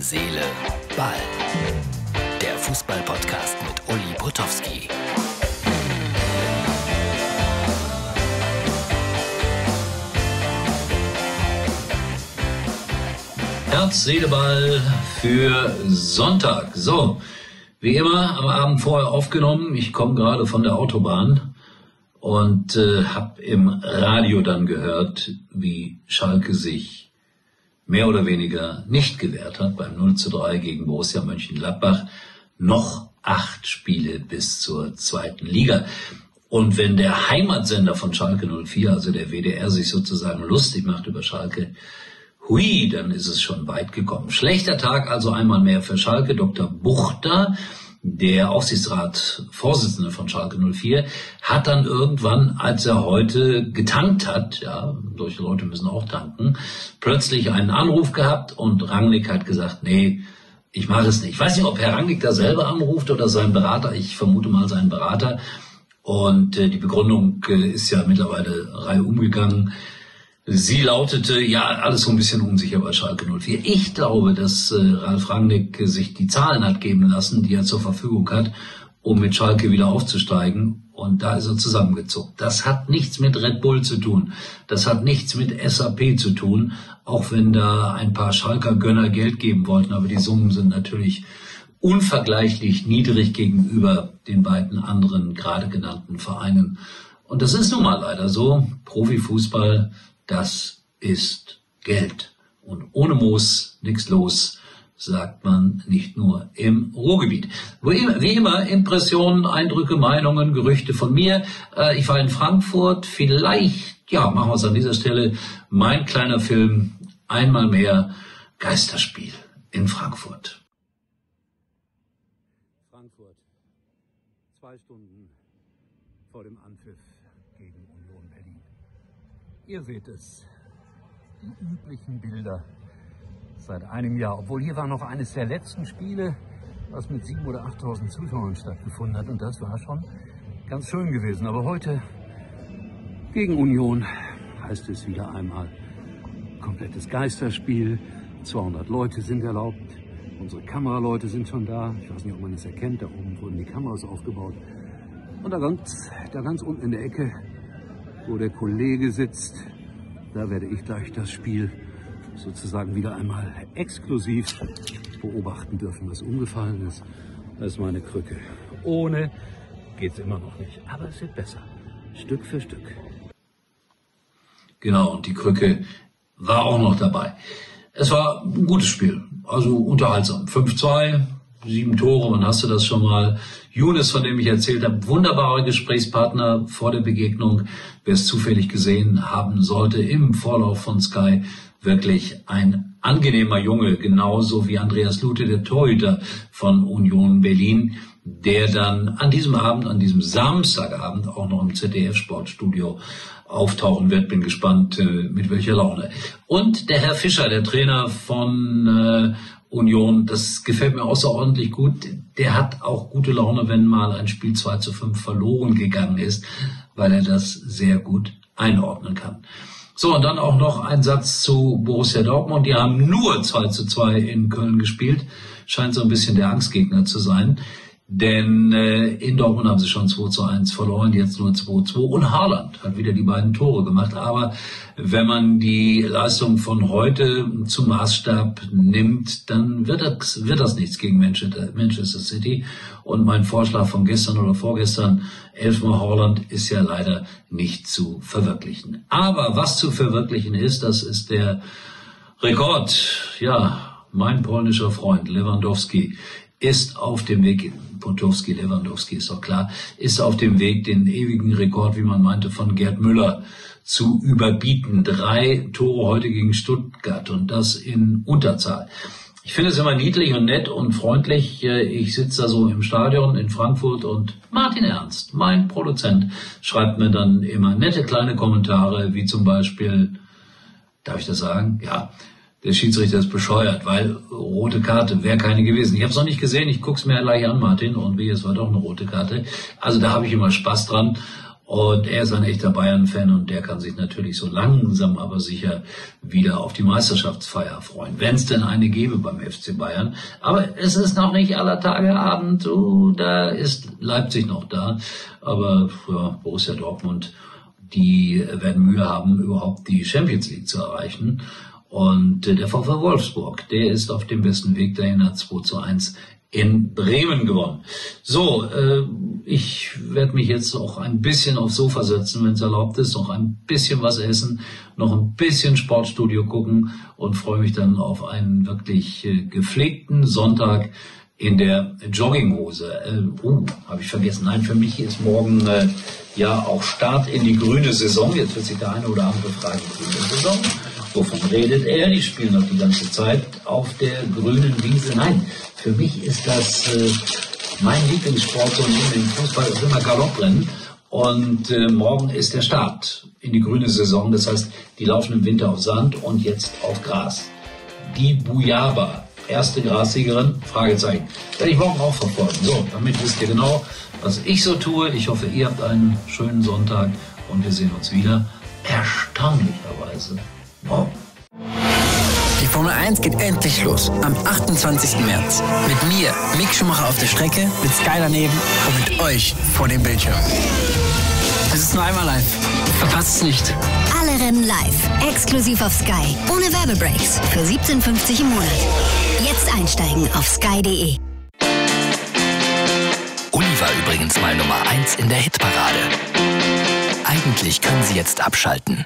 Seele, Ball. Der Fußball-Podcast mit Uli Potowski. Herz, Seele, Ball für Sonntag. So, wie immer am Abend vorher aufgenommen. Ich komme gerade von der Autobahn und äh, habe im Radio dann gehört, wie Schalke sich mehr oder weniger nicht gewährt hat beim 0 zu 3 gegen Borussia Mönchengladbach. Noch acht Spiele bis zur zweiten Liga. Und wenn der Heimatsender von Schalke 04, also der WDR, sich sozusagen lustig macht über Schalke, hui, dann ist es schon weit gekommen. Schlechter Tag also einmal mehr für Schalke. Dr. Buchter der Aufsichtsratsvorsitzende von Schalke 04 hat dann irgendwann, als er heute getankt hat, ja, solche Leute müssen auch tanken, plötzlich einen Anruf gehabt und Rangnick hat gesagt, nee, ich mache es nicht. Ich weiß nicht, ob Herr Rangnick da selber anruft oder sein Berater. Ich vermute mal seinen Berater. Und äh, die Begründung äh, ist ja mittlerweile Reihe umgegangen. Sie lautete, ja, alles so ein bisschen unsicher bei Schalke 04. Ich glaube, dass äh, Ralf Rangnick sich die Zahlen hat geben lassen, die er zur Verfügung hat, um mit Schalke wieder aufzusteigen. Und da ist er zusammengezuckt. Das hat nichts mit Red Bull zu tun. Das hat nichts mit SAP zu tun, auch wenn da ein paar Schalker Gönner Geld geben wollten. Aber die Summen sind natürlich unvergleichlich niedrig gegenüber den beiden anderen gerade genannten Vereinen. Und das ist nun mal leider so. Profifußball das ist Geld. Und ohne Moos nichts los, sagt man nicht nur im Ruhrgebiet. Wie immer, Impressionen, Eindrücke, Meinungen, Gerüchte von mir. Äh, ich war in Frankfurt, vielleicht, ja, machen wir es an dieser Stelle, mein kleiner Film, einmal mehr Geisterspiel in Frankfurt. Frankfurt, zwei Stunden vor dem Anpfiff gegen Union Berlin. Ihr seht es, die üblichen Bilder seit einem Jahr. Obwohl hier war noch eines der letzten Spiele, was mit 7.000 oder 8.000 Zuschauern stattgefunden hat. Und das war schon ganz schön gewesen. Aber heute gegen Union heißt es wieder einmal komplettes Geisterspiel. 200 Leute sind erlaubt. Unsere Kameraleute sind schon da. Ich weiß nicht, ob man es erkennt. Da oben wurden die Kameras aufgebaut. Und da ganz, da ganz unten in der Ecke wo der Kollege sitzt. Da werde ich gleich das Spiel sozusagen wieder einmal exklusiv beobachten dürfen, was umgefallen ist. Das ist meine Krücke. Ohne geht es immer noch nicht, aber es wird besser. Stück für Stück. Genau, und die Krücke war auch noch dabei. Es war ein gutes Spiel, also unterhaltsam. 5-2, sieben Tore, wann hast du das schon mal? Younes, von dem ich erzählt habe, wunderbarer Gesprächspartner vor der Begegnung. Wer es zufällig gesehen haben sollte, im Vorlauf von Sky wirklich ein angenehmer Junge, genauso wie Andreas Lute, der Torhüter von Union Berlin, der dann an diesem Abend, an diesem Samstagabend auch noch im ZDF Sportstudio auftauchen wird. Bin gespannt, äh, mit welcher Laune. Und der Herr Fischer, der Trainer von äh, Union, das gefällt mir außerordentlich gut. Der hat auch gute Laune, wenn mal ein Spiel 2 zu 5 verloren gegangen ist, weil er das sehr gut einordnen kann. So, und dann auch noch ein Satz zu Borussia Dortmund. Die haben nur 2 zu 2 in Köln gespielt. Scheint so ein bisschen der Angstgegner zu sein. Denn äh, in Dortmund haben sie schon 2 zu 1 verloren, jetzt nur 2 zu 2. Und Haaland hat wieder die beiden Tore gemacht. Aber wenn man die Leistung von heute zum Maßstab nimmt, dann wird das, wird das nichts gegen Manchester City. Und mein Vorschlag von gestern oder vorgestern, elfmal Haaland, ist ja leider nicht zu verwirklichen. Aber was zu verwirklichen ist, das ist der Rekord. Ja, mein polnischer Freund Lewandowski ist auf dem Weg, Potowski, Lewandowski ist doch klar, ist auf dem Weg, den ewigen Rekord, wie man meinte, von Gerd Müller zu überbieten. Drei Tore heute gegen Stuttgart und das in Unterzahl. Ich finde es immer niedlich und nett und freundlich. Ich sitze da so im Stadion in Frankfurt und Martin Ernst, mein Produzent, schreibt mir dann immer nette kleine Kommentare, wie zum Beispiel, darf ich das sagen? Ja, der Schiedsrichter ist bescheuert, weil rote Karte wäre keine gewesen. Ich habe es noch nicht gesehen, ich guck's mir gleich an, Martin, und wie, es war doch eine rote Karte. Also da habe ich immer Spaß dran. Und er ist ein echter Bayern-Fan und der kann sich natürlich so langsam aber sicher wieder auf die Meisterschaftsfeier freuen, wenn es denn eine gäbe beim FC Bayern. Aber es ist noch nicht aller Tage Abend, uh, da ist Leipzig noch da. Aber ja, Borussia Dortmund, die werden Mühe haben, überhaupt die Champions League zu erreichen. Und äh, der VfL Wolfsburg, der ist auf dem besten Weg dahin, hat 2 zu 1 in Bremen gewonnen. So, äh, ich werde mich jetzt auch ein bisschen aufs Sofa setzen, wenn es erlaubt ist, noch ein bisschen was essen, noch ein bisschen Sportstudio gucken und freue mich dann auf einen wirklich äh, gepflegten Sonntag in der Jogginghose. Äh, oh, habe ich vergessen. Nein, für mich ist morgen äh, ja auch Start in die grüne Saison. Jetzt wird sich der eine oder andere fragen, grüne Saison. Wovon redet er? Die spielen noch die ganze Zeit auf der grünen Wiese. Nein, für mich ist das äh, mein Lieblingssport so neben dem Fußball ist immer Galopprennen. Und äh, morgen ist der Start in die grüne Saison. Das heißt, die laufen im Winter auf Sand und jetzt auf Gras. Die Bujaba, erste Grassiegerin, Fragezeichen. Werde ich morgen auch verfolgen. So, damit wisst ihr genau, was ich so tue. Ich hoffe, ihr habt einen schönen Sonntag und wir sehen uns wieder. Erstaunlicherweise. Die Formel 1 geht endlich los. Am 28. März. Mit mir, Mick Schumacher auf der Strecke, mit Sky daneben und mit euch vor dem Bildschirm. Es ist nur einmal live. Verpasst es nicht. Alle Rennen live. Exklusiv auf Sky. Ohne Werbebreaks. Für 17,50 im Monat. Jetzt einsteigen auf sky.de. Uli war übrigens mal Nummer 1 in der Hitparade. Eigentlich können Sie jetzt abschalten.